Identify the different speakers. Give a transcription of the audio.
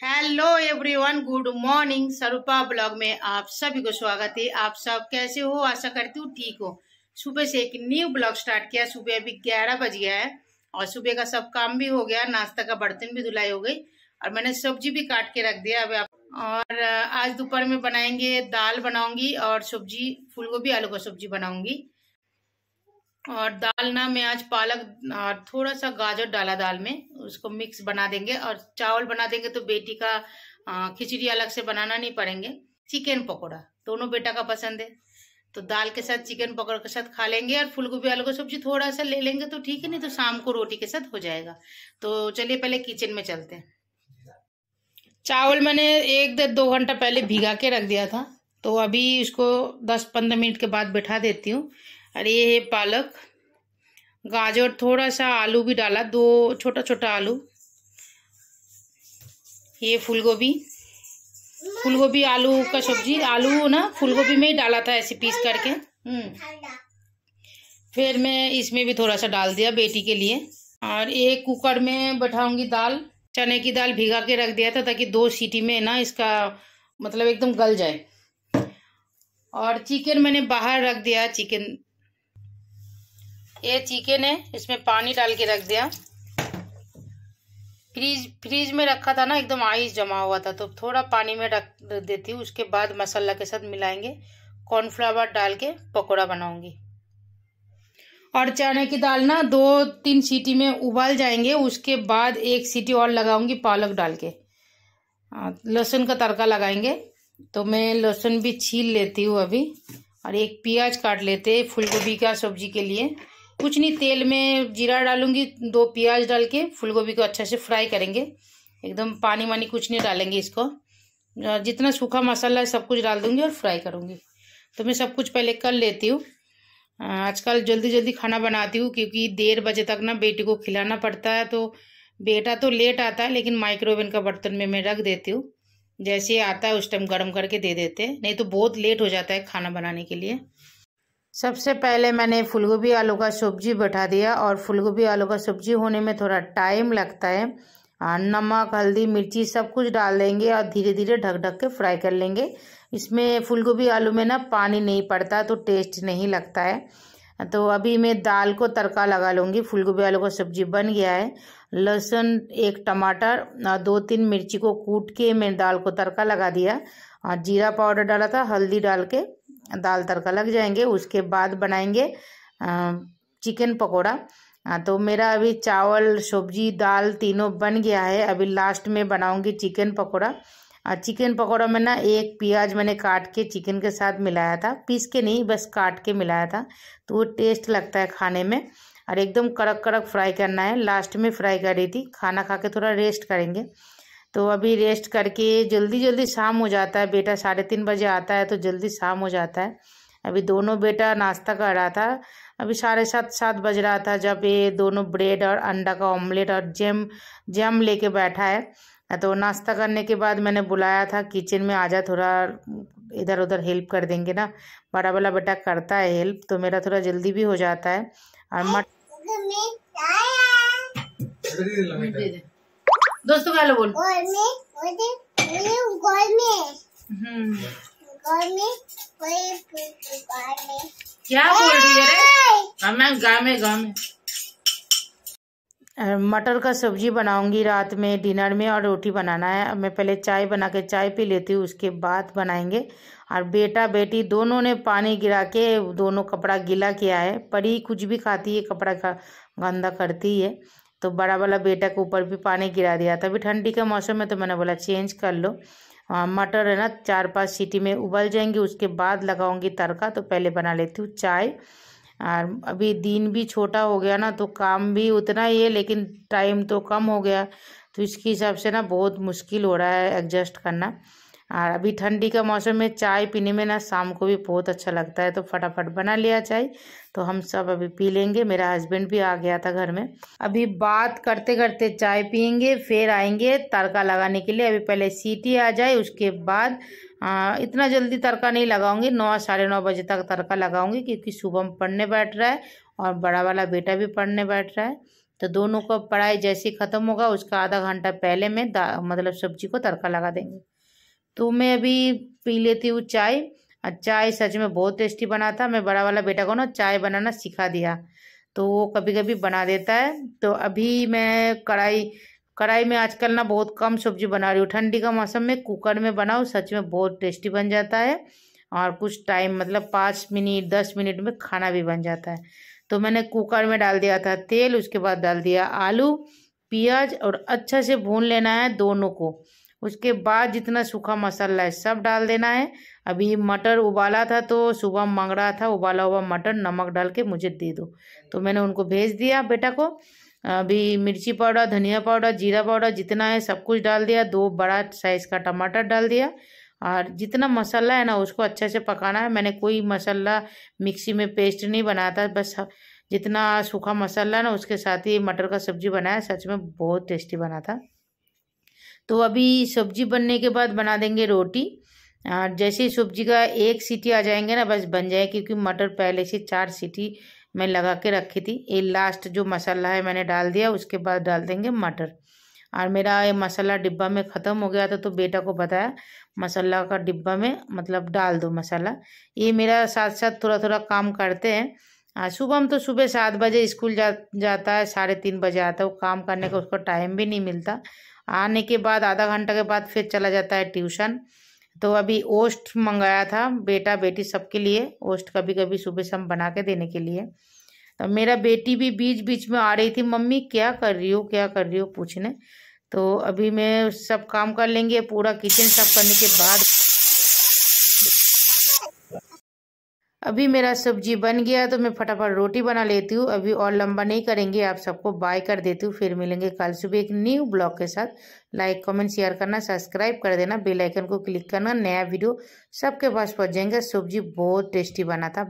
Speaker 1: Hello everyone good morning Sarupa blog में आप सभी को स्वागत है। आप सब कैसे हो? आशा करती हूँ ठीक हो। सुबह से एक न्यू ब्लॉग स्टार्ट किया। सुबह अभी ग्यारह बज गया है और सुबह का सब काम भी हो गया। नाश्ता का बर्तन भी धुलाई हो गई और मैंने सब्ज़ी भी काट के रख दिया। अब आप और आज दोपहर में बनाएँगे दाल बनाऊँगी और सब्ज़ी, फूलगोभी, आलू का सब्ज़ी बनाऊँगी। और दाल ना मैं आज पालक और थोड़ा सा गाजर डाला दाल में। उसको मिक्स बना देंगे और चावल बना देंगे तो बेटी का खिचड़ी अलग से बनाना नहीं पड़ेंगे। चिकन पकौड़ा, दोनों बेटा का पसंद है। तो दाल के साथ चिकन पकौड़ा के साथ खा लेंगे और फूलगोभी, आलू का सब्ज़ी थोड़ा सा ले लेंगे तो ठीक है, नहीं तो शाम को रोटी के साथ हो जाएगा। तो चलिए पहले किचन में चलते हैं। चावल मैंने एक दो दो घंटा पहले भिगा के रख दिया था। तो अभी उसको दस पंद्रह मिनट के बाद बैठा देती हूँ। और ये है पालक। गाजर थोड़ा सा आलू भी डाला, दो छोटा छोटा आलू। ये फूलगोभी। फूलगोभी आलू का सब्ज़ी, आलू ना फूलगोभी में ही डाला था ऐसे पीस करके। हम्म। फिर मैं इसमें भी थोड़ा सा डाल दिया बेटी के लिए। और एक कुकर में बैठाऊँगी दाल। चने की दाल भिगा के रख दिया था ताकि दो सीटी में ना इसका मतलब एकदम गल जाए। और चिकन मैंने बाहर रख दिया, चिकन ये चिकन है इसमें पानी डाल के रख दिया। फ्रीज फ्रीज में रखा था ना, एकदम आइस जमा हुआ था तो थोड़ा पानी में रख देती हूँ, उसके बाद मसाला के साथ मिलाएँगे। कॉर्नफ्लावर डाल के पकौड़ा बनाऊँगी। और चने की दाल ना दो तीन सीटी में उबाल जाएँगे, उसके बाद एक सीटी और लगाऊँगी पालक डाल के। लहसुन का तड़का लगाएँगे तो मैं लहसुन भी छील लेती हूँ अभी, और एक प्याज काट लेते फूलगोभी का सब्ज़ी के लिए। कुछ नहीं, तेल में जीरा डालूँगी, दो प्याज डाल के, फूलगोभी को अच्छे से फ्राई करेंगे। एकदम पानी वानी कुछ नहीं डालेंगे इसको। जितना सूखा मसाला है सब कुछ डाल दूँगी और फ्राई करूँगी। तो मैं सब कुछ पहले कर लेती हूँ। आजकल जल्दी जल्दी खाना बनाती हूँ क्योंकि देर बजे तक ना बेटी को खिलाना पड़ता है तो बेटा तो लेट आता है, लेकिन माइक्रोवेव का बर्तन में मैं रख देती हूँ। जैसे आता है उस टाइम गर्म करके दे देते हैं, नहीं तो बहुत लेट हो जाता है खाना बनाने के लिए। सबसे पहले मैंने फूलगोभी आलू का सब्ज़ी बैठा दिया और फूलगोभी आलू का सब्ज़ी होने में थोड़ा टाइम लगता है। नमक, हल्दी, मिर्ची सब कुछ डाल देंगे और धीरे धीरे ढक ढक के फ्राई कर लेंगे। इसमें फूलगोभी आलू में ना पानी नहीं पड़ता तो टेस्ट नहीं लगता है। तो अभी मैं दाल को तड़का लगा लूँगी। फूलगोभी आलू का सब्ज़ी बन गया है। लहसुन, एक टमाटर और दो तीन मिर्ची को कूट के मैं दाल को तड़का लगा दिया। और जीरा पाउडर डाला था, हल्दी डाल के। दाल तड़का लग जाएँगे, उसके बाद बनाएँगे चिकन पकोड़ा। तो मेरा अभी चावल, सब्ज़ी, दाल तीनों बन गया है। अभी लास्ट में बनाऊँगी चिकन पकोड़ा। चिकन पकौड़ा में ना एक प्याज मैंने काट के चिकन के साथ मिलाया था। पीस के नहीं, बस काट के मिलाया था। तो वो टेस्ट लगता है खाने में। और एकदम कड़क कड़क फ्राई करना है। लास्ट में फ्राई कर रही थी। खाना खा के थोड़ा रेस्ट करेंगे। तो अभी रेस्ट करके जल्दी जल्दी शाम हो जाता है। बेटा साढ़े तीन बजे आता है तो जल्दी शाम हो जाता है। अभी दोनों बेटा नाश्ता कर रहा था। अभी साढ़े सात सात बज रहा था जब ये दोनों ब्रेड और अंडा का ऑमलेट और जैम जैम लेके बैठा है। तो नाश्ता करने के बाद मैंने बुलाया था। किचन में आ जा थोड़ा इधर उधर हेल्प कर देंगे ना। बड़ा वाला बेटा करता है हेल्प तो मेरा थोड़ा जल्दी भी हो जाता है। और मट दोस्तों का बोल। हम्म। क्या बोल रही है मैं गाँव में गाँव में। मटर का सब्ज़ी बनाऊँगी रात में डिनर में और रोटी बनाना है। मैं पहले चाय बना के चाय पी लेती हूँ उसके बाद बनाएँगे। और बेटा बेटी दोनों ने पानी गिरा के दोनों कपड़ा गीला किया है। परी कुछ भी खाती है कपड़ा का गंदा करती है। तो बड़ा वाला बेटा के ऊपर भी पानी गिरा दिया था। अभी ठंडी के मौसम में तो मैंने बोला, चेंज कर लो। मटर है ना चार पाँच सीटी में उबल जाएँगे, उसके बाद लगाऊँगी तड़का तो पहले बना लेती हूँ चाय। और अभी दिन भी छोटा हो गया ना तो काम भी उतना ही है, लेकिन टाइम तो कम हो गया। तो इसके हिसाब से ना बहुत मुश्किल हो रहा है एडजस्ट करना। और अभी ठंडी का मौसम में चाय पीने में ना शाम को भी बहुत अच्छा लगता है तो फटाफट बना लिया चाय। तो हम सब अभी पी लेंगे मेरा हस्बैंड भी आ गया था घर में। अभी बात करते करते चाय पियेंगे फिर आएँगे तड़का लगाने के लिए। अभी पहले सीटी आ जाए उसके बाद आ, इतना जल्दी तड़का नहीं लगाऊँगी नौ साढ़े नौ बजे तक तड़का लगाऊँगी क्योंकि सुबह में पढ़ने बैठ रहा है और बड़ा वाला बेटा भी पढ़ने बैठ रहा है। तो दोनों का पढ़ाई जैसे ही ख़त्म होगा उसका आधा घंटा पहले में मतलब सब्ज़ी को तड़का लगा देंगे। तो मैं अभी पी लेती हूँ चाय। और चाय सच में बहुत टेस्टी बना था। मैं बड़ा वाला बेटा को ना चाय बनाना सिखा दिया। तो वो कभी कभी बना देता है। तो अभी मैं कढ़ाई कढ़ाई में आजकल ना बहुत कम सब्ज़ी बना रही हूँ। ठंडी का मौसम में कुकर में बनाओ सच में बहुत टेस्टी बन जाता है। और कुछ टाइम मतलब पाँच मिनट, दस मिनट में खाना भी बन जाता है। तो मैंने कुकर में डाल दिया था तेल, उसके बाद डाल दिया आलू, प्याज और अच्छा से भून लेना है दोनों को। उसके बाद जितना सूखा मसाला है, सब डाल देना है। अभी मटर उबाला था तो सुबह मांग रहा था, उबाला हुआ मटर, नमक डाल के मुझे दे दो। तो मैंने उनको भेज दिया बेटा को। अभी मिर्ची पाउडर, धनिया पाउडर, जीरा पाउडर जितना है, सब कुछ डाल दिया। दो बड़ा साइज़ का टमाटर डाल दिया। और जितना मसाला है ना, उसको अच्छे से पकाना है। मैंने कोई मसाला मिक्सी में पेस्ट नहीं बनाया था, बस जितना सूखा मसाला है ना, उसके साथ ही मटर का सब्ज़ी बनाया। सच में बहुत टेस्टी बना था। तो अभी सब्ज़ी बनने के बाद बना देंगे रोटी। और जैसे ही सब्ज़ी का एक सीटी आ जाएँगे ना, बस बन जाए क्योंकि मटर पहले से चार सीटी मैं लगा के रखी थी। ये लास्ट जो मसाला है मैंने डाल दिया, उसके बाद डाल देंगे मटर। और मेरा ये मसाला डिब्बा में ख़त्म हो गया था तो बेटा को बताया, मसाला का डिब्बा में मतलब डाल दो मसाला। ये मेरा साथ साथ थोड़ा थोड़ा काम करते हैं। सुबह हम तो सुबह सात बजे स्कूल जा, जाता है, साढ़े तीन बजे आता है, वो काम करने का उसको टाइम भी नहीं मिलता। आने के बाद, आधा घंटा के बाद फिर चला जाता है ट्यूशन। तो अभी ओस्ट मंगाया था, बेटा, बेटी सबके लिए, ओस्ट कभी कभी सुबह हम बना के देने के लिए। तो मेरा बेटी भी बीच बीच में आ रही थी, मम्मी, क्या कर रही हो, क्या कर रही हो, पूछने? तो अभी मैं सब काम कर लेंगे, पूरा किचन साफ़ करने के बाद अभी मेरा सब्ज़ी बन गया तो मैं फटाफट रोटी बना लेती हूँ। अभी और लंबा नहीं करेंगे, आप सबको बाय कर देती हूँ। फिर मिलेंगे कल सुबह एक न्यू ब्लॉग के साथ। लाइक कमेंट शेयर करना सब्सक्राइब कर देना। बेल आइकन को क्लिक करना, नया वीडियो सबके पास पहुँच जाएँगे। सब्ज़ी बहुत टेस्टी बना था।